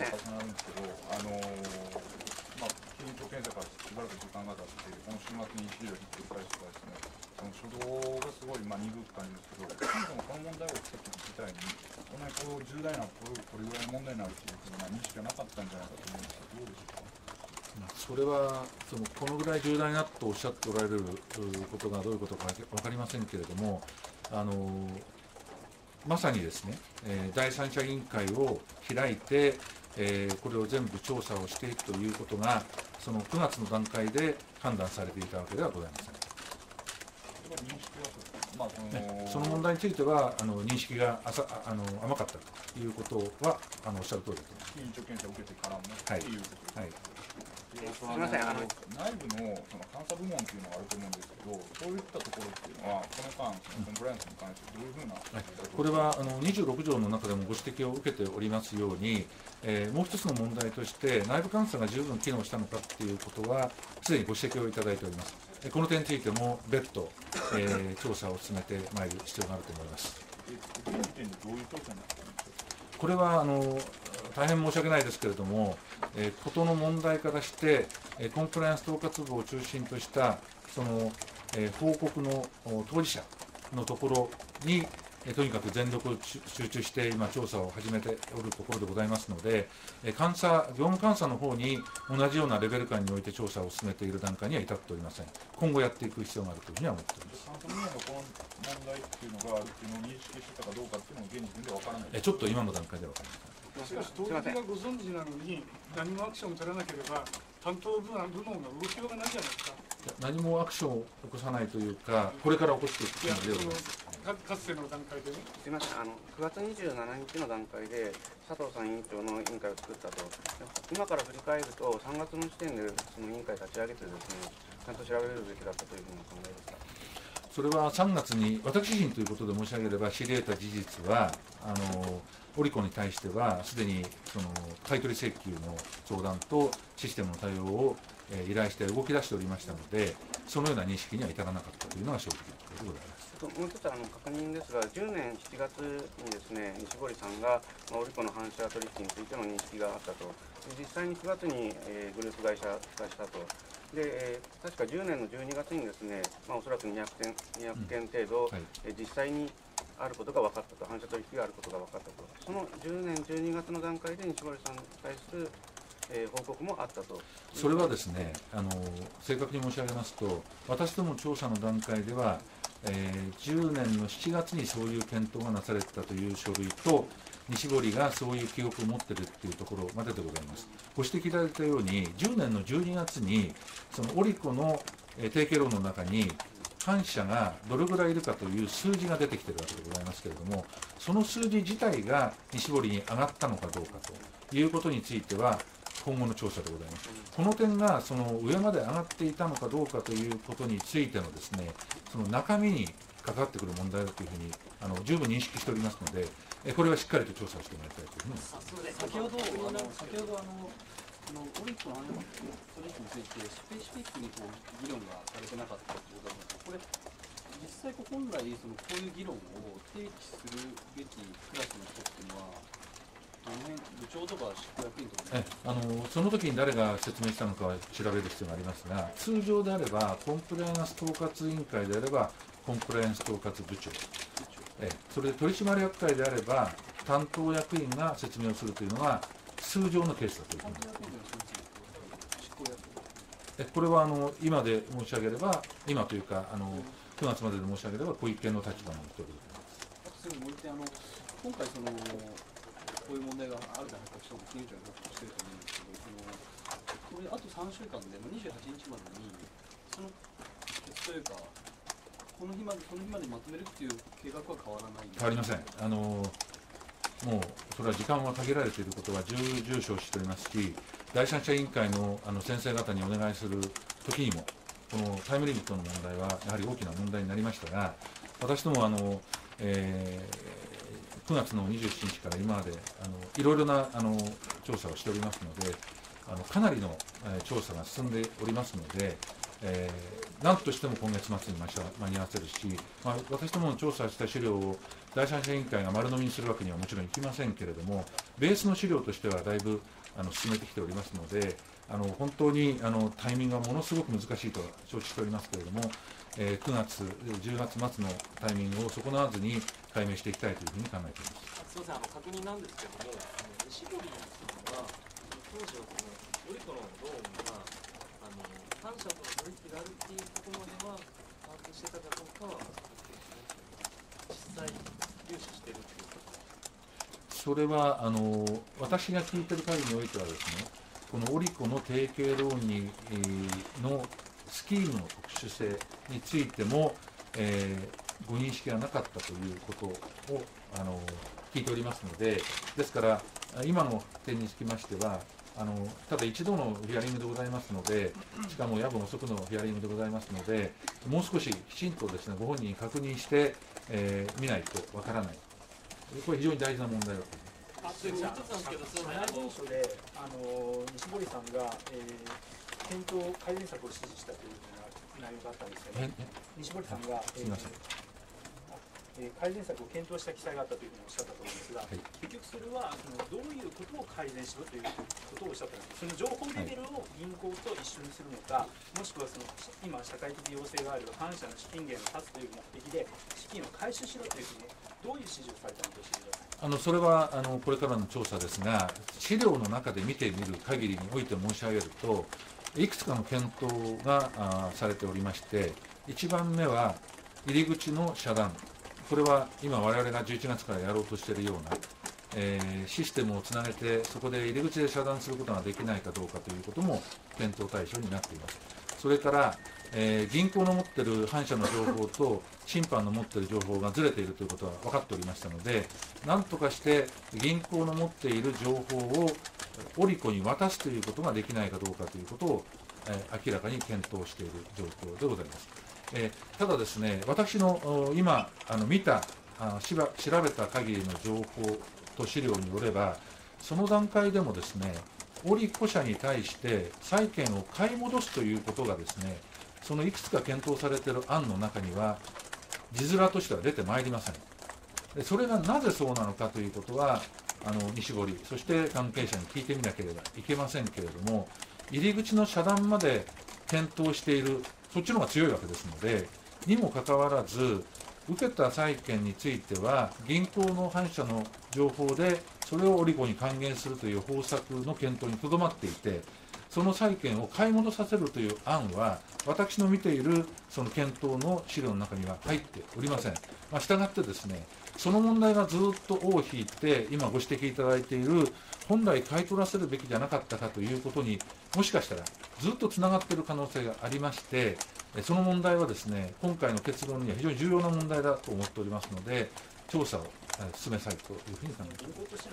重なんですけど、あのまあ、緊急検査からしばらく時間が経って、この週末に資料をひっくり返したですね、その初動がすごい、まあ、鈍った感じですけど、そもそもこの問題を起きた時自体に、こんなにこう重大な、これこれぐらいの問題になるっていうふうな認識がなかったんじゃないかと思うんですけど、どうでしょうか。それはそのこのぐらい重大なとおっしゃっておられることがどういうことか分かりませんけれども、あのまさにですね、えー、第三者委員会を開いて、えー、これを全部調査をしていくということが、その9月の段階で判断されていたわけではございません。まあ、そのね、その問題についてはあの認識が浅あの甘かったということはあのおっしゃる通りだと思います。検査を受けてからも、はい、はいすみませんあの内部のその監査部門っていうのがあると思うんですけど、そういったところっていうのは、この間、そのコンプライアンスに関して、どういうふうな、はい、これはあの26条の中でもご指摘を受けておりますように、えー、もう一つの問題として、内部監査が十分機能したのかっていうことは、すでにご指摘をいただいております。この点についても別途、えー、調査を進めてまいる必要があると思います。現時点でどういう調査になってるんでしょうか？これはあの大変申し訳ないですけれども、えー、ことの問題からして、えー、コンプライアンス統括部を中心としたその、えー、報告の当事者のところに、えとにかく全力集中して今調査を始めておるところでございますので、え監査業務監査の方に同じようなレベル感において調査を進めている段階には至っておりません。今後やっていく必要があるというふうには思っております。問題っていうのがあるっていうのを認識してたかどうかっていうのも現時点でわからない。えちょっと今の段階では分かりませんしかし、東北がご存知なのに、何もアクションを取らなければ、担当部門が動きようがないじゃないですか。何もアクションを起こさないというか、これから起こしていくつもりでございます。かかつての段階でね。すみません、あの9月27日の段階で佐藤さん委員長の委員会を作ったと、今から振り返ると、3月の時点でその委員会立ち上げてですね、ちゃんと調べるべきだったというふうにお考えですか？それは3月に私自身ということで申し上げれば知り得た事実はあのオリコに対してはすでにその買取請求の相談とシステムの対応を、え、依頼して動き出しておりましたのでそのような認識には至らなかったというのが正直なところでございます。もう一つあの確認ですが、10年7月にですね西堀さんが、まあ、オリコの反射取引についての認識があったと、実際に9月に、えー、グループ会社化したと、で、えー、確か10年の12月にですね、まあ、おそらく200件 ,200 件程度、うんはい、えー、実際にあることが分かったと、反射取引があることが分かったと、その10年12月の段階で西堀さんに対するえー、報告もあったと。それはですねあの正確に申し上げますと私ども調査の段階では、えー、10年の7月にそういう検討がなされたという書類と西堀がそういう記憶を持ってるっていうところまででございます。ご指摘いただいたように、10年の12月に、そのオリコの提携論の中に、感謝がどれぐらいいるかという数字が出てきているわけでございますけれども、その数字自体が西堀に上がったのかどうかということについては、今後の調査でございます。この点がその上まで上がっていたのかどうかということについてのですね、その中身に関わってくる問題だというふうにあの十分認識しておりますので、えこれはしっかりと調査してもらいたいというふうに。先ほどあの先ほどあのあのオリックのアン取引についてスペシフィックにこう議論がされてなかったということだったんですこれ実際こう本来そのこういう議論を提起するべきクラスの人っていうのは部長とか執行役員とか、あのその時に誰が説明したのかは調べる必要がありますが通常であればコンプライアンス統括委員会であればコンプライアンス統括部長えそれで取締役会であれば担当役員が説明をするというのが通常のケースだというふうにえこれはあの今で申し上げれば今というかあの9月までで申し上げれば小池の立場の一人でございます。今回そのこういう問題があるじゃないか、人も金融庁に報告してると思うんですけど、そのこれあと3週間で、28日までに、その決というか、この日までこの日までまとめるっていう計画は変わらない変わりません。あのもうそれは時間は限られていることは重々承知しておりますし、第三者委員会のあの先生方にお願いする時にも、このタイムリミットの問題はやはり大きな問題になりましたが、私どもあの、えー9月の27日から今まであのいろいろなあの調査をしておりますのであのかなりの、えー、調査が進んでおりますので、えー、何としても今月末に間に合わせるし、まあ、私どもの調査した資料を第三者委員会が丸飲みにするわけにはもちろんいきませんけれども、ベースの資料としてはだいぶあの進めてきておりますので、あの本当にあのタイミングがものすごく難しいと承知しておりますけれども、えー9月、10月末のタイミングを損なわずに解明していきたいというふうに考えています。すみません、あの確認なんですけども、あの西堀さんは、当時はこのオリコのローンが、あの反社との取引があるっていうところまでは把握してたかどうかは、実際、融資してるっていうことそれはあの私が聞いてる限りにおいてはですね、このオリコの提携ローンにえーのスキームの特殊性についても、えーご認識がなかったということをあの聞いておりますので、ですから、今の点につきましては、あのただ一度のヒアリングでございますので、しかも夜分遅くのヒアリングでございますので、もう少しきちんとですねご本人に確認して、えー見ないとわからない、これ、非常に大事な問題だと思います。あ、そういうことなんですけど、すみません、あの社内文書で、あの西堀さんが、えー、検討改善策を指示したという内容があったんですけど、ええ？西堀さんが、すみませんえ改善策を検討した記載があったというふうにおっしゃったと思うんですが、はい結局それはそのどういうことを改善しろということをおっしゃったんですその情報レベルを銀行と一緒にするのか、もしくはその今社会的要請がある反社の資金源を断つという目的で資金を回収しろというふうにどういう指示をされたのか教えてください。あのそれはあのこれからの調査ですが、資料の中で見てみる限りにおいて申し上げると、いくつかの検討がされておりまして、1番目は入り口の遮断、これは今、我々が11月からやろうとしているような、えーシステムをつなげて、そこで入り口で遮断することができないかどうかということも検討対象になっています。それから、えー銀行の持っている反社の情報と審判の持っている情報がずれているということは分かっておりましたので、なんとかして銀行の持っている情報をオリコに渡すということができないかどうかということを、えー明らかに検討している状況でございます。えーただですね、私の今あの見たあしば調べた限りの情報と資料によれば、その段階でもですね、オリコ社に対して債権を買い戻すということがですね、そのいくつか検討されている案の中には、字面としては出てまいりません。それがなぜそうなのかということは、あの西堀、そして関係者に聞いてみなければいけませんけれども、入り口の遮断まで検討している、そっちの方が強いわけですので、にもかかわらず、受けた債権については、銀行の反社の情報で、それをオリコに還元するという方策の検討にとどまっていて、その債権を買い戻させるという案は、私の見ているその検討の資料の中には入っておりません。まあ、従ってですね、その問題がずっと尾を引いて、今ご指摘いただいている、本来買い取らせるべきじゃなかったかということに、もしかしたらずっとつながっている可能性がありまして、その問題はですね、今回の結論には非常に重要な問題だと思っておりますので、調査を進めたいというふうに考えています。